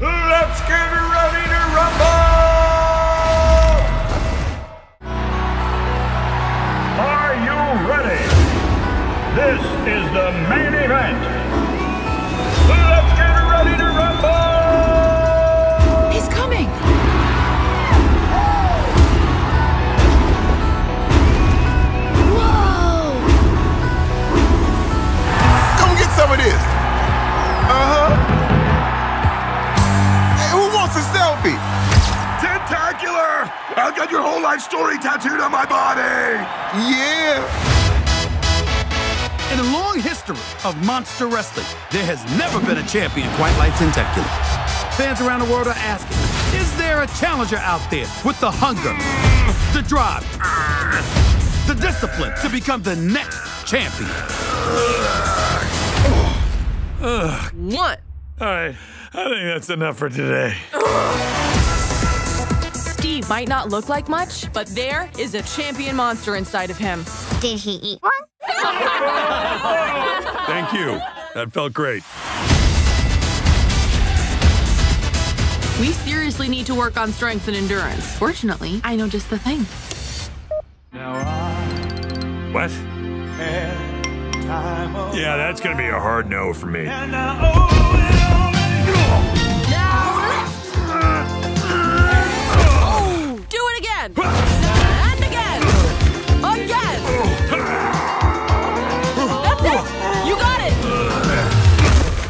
Let's get ready to rumble! Are you ready? This is the main event. Let's Tentacular! I'll your whole life story tattooed on my body! Yeah. In the long history of monster wrestling, there has never been a champion quite like Tentacular. Fans around the world are asking, is there a challenger out there with the hunger, the drive, the discipline to become the next champion? What? All right, I think that's enough for today. Steve might not look like much, but there is a champion monster inside of him. Did he eat one? Thank you. That felt great. We seriously need to work on strength and endurance. Fortunately, I know just the thing. What? Yeah, that's gonna be a hard no for me. Again! And again! Again! That's it! You got it!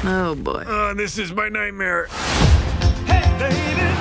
Oh boy. Uh, this is my nightmare. Hey, baby,